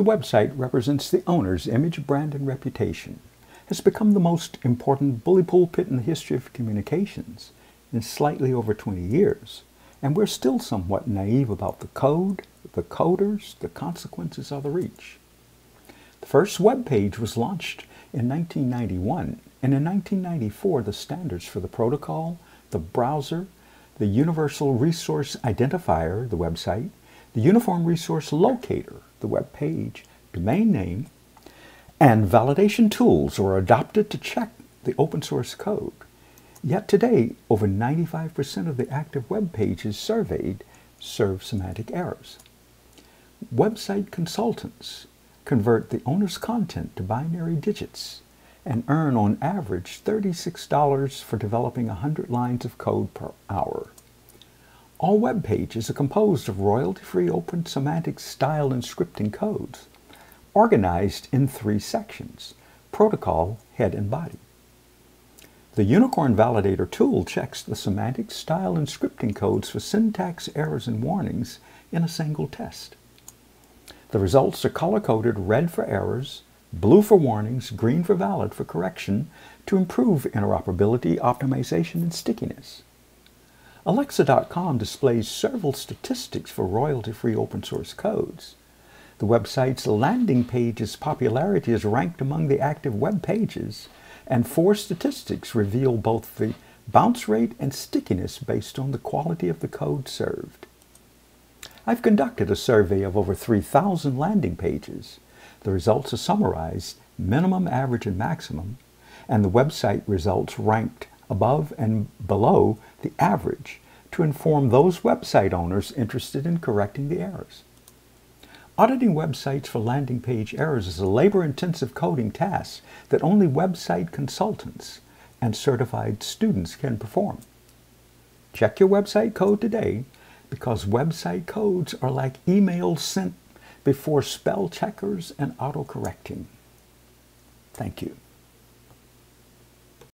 The website represents the owner's image, brand, and reputation, has become the most important bully pulpit in the history of communications in slightly over 20 years, and we're still somewhat naive about the code, the coders, the consequences of the reach. The first web page was launched in 1991, and in 1994 the standards for the protocol, the browser, the Universal Resource Identifier, the website, the Uniform Resource Locator, the web page, domain name, and validation tools were adopted to check the open source code. Yet today, over 95% of the active web pages surveyed serve semantic errors. Website consultants convert the owner's content to binary digits and earn on average $36 for developing 100 lines of code per hour. All web pages are composed of royalty-free open semantic style and scripting codes, organized in three sections, protocol, head, and body. The Unicorn Validator tool checks the semantic style and scripting codes for syntax errors and warnings in a single test. The results are color-coded red for errors, blue for warnings, green for valid for correction to improve interoperability, optimization, and stickiness. Alexa.com displays several statistics for royalty-free open source codes. The website's landing page's popularity is ranked among the active web pages, and four statistics reveal both the bounce rate and stickiness based on the quality of the code served. I've conducted a survey of over 3,000 landing pages. The results are summarized, minimum, average, and maximum, and the website results ranked above and below the average to inform those website owners interested in correcting the errors. Auditing websites for landing page errors is a labor-intensive coding task that only website consultants and certified students can perform. Check your website code today because website codes are like emails sent before spell checkers and autocorrecting. Thank you.